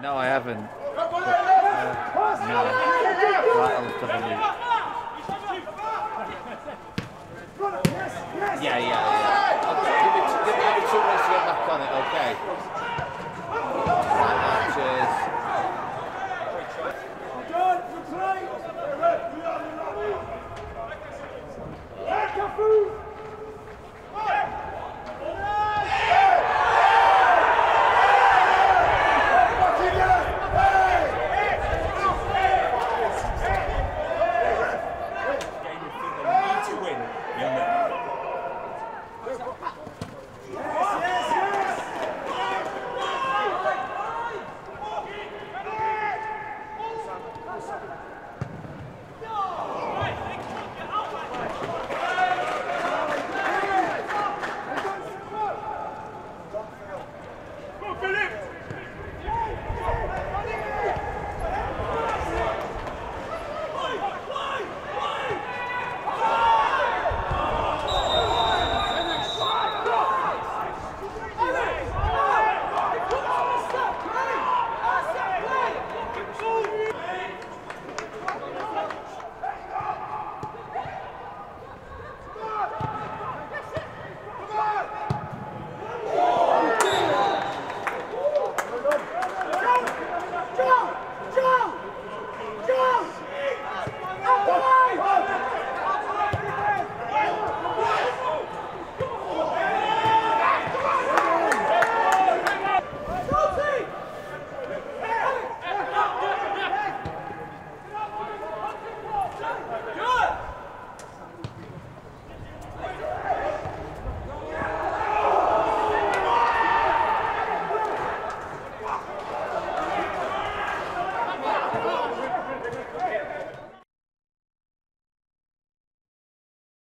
No, I haven't. But, uh, no. Yeah, yeah, yeah. Give me, give me two minutes to get back on it, okay?